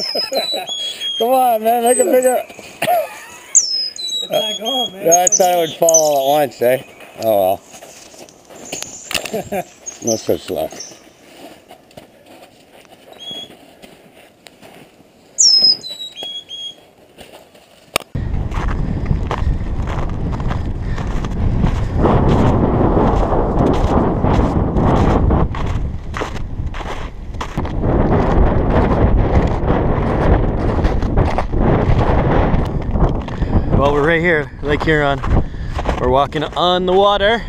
Come on, man, make it bigger. It's not going, man. I thought it would fall all at once, eh? Oh well. no such luck. Well, we're right here, Lake Huron. We're walking on the water.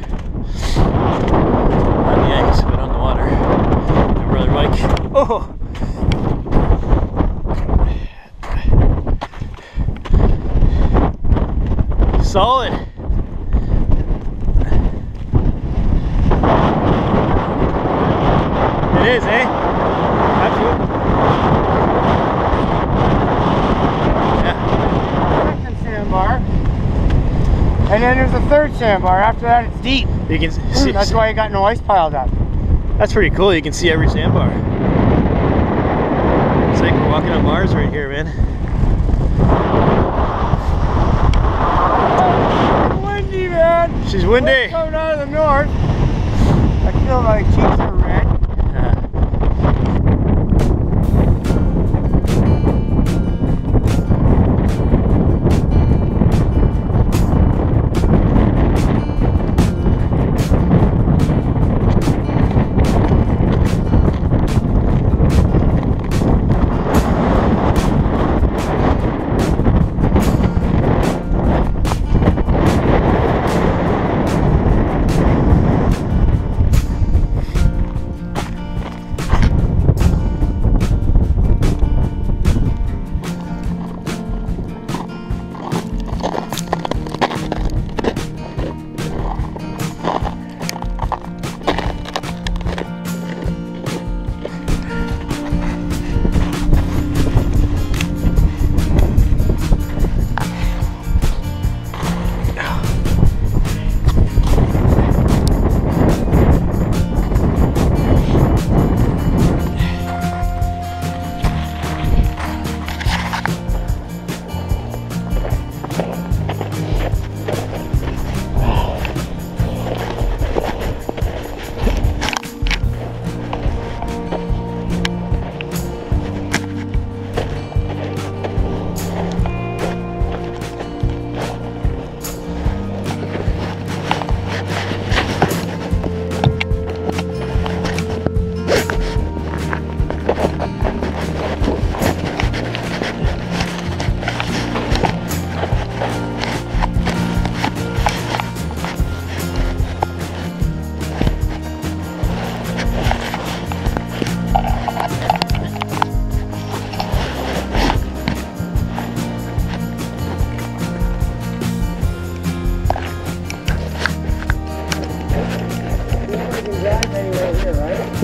On the ice, but on the water. My brother Mike. Oh! Solid. It is, eh? Absolutely. Yeah. second sandbar. And then there's a third sandbar. After that, it's deep. You can hmm, see. That's why you got no ice piled up. That's pretty cool. You can see every sandbar. It's like we're walking on Mars right here, man. Windy, man. She's windy. Wind's coming out of the north. I feel my cheeks are red.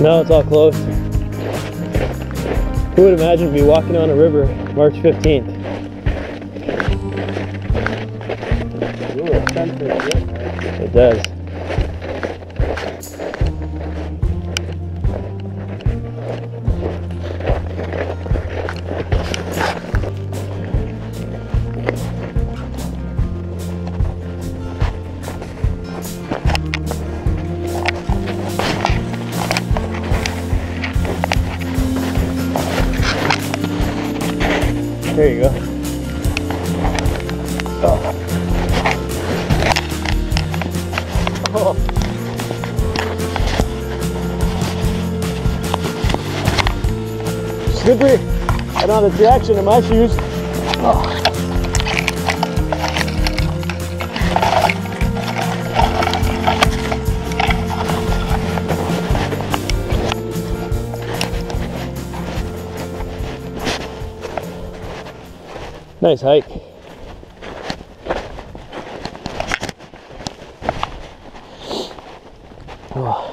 No, it's all closed. Who would imagine me walking on a river March 15th? It does. There you go. Oh. oh. Slippery and out of traction in my shoes. Oh. Nice hike. Oh.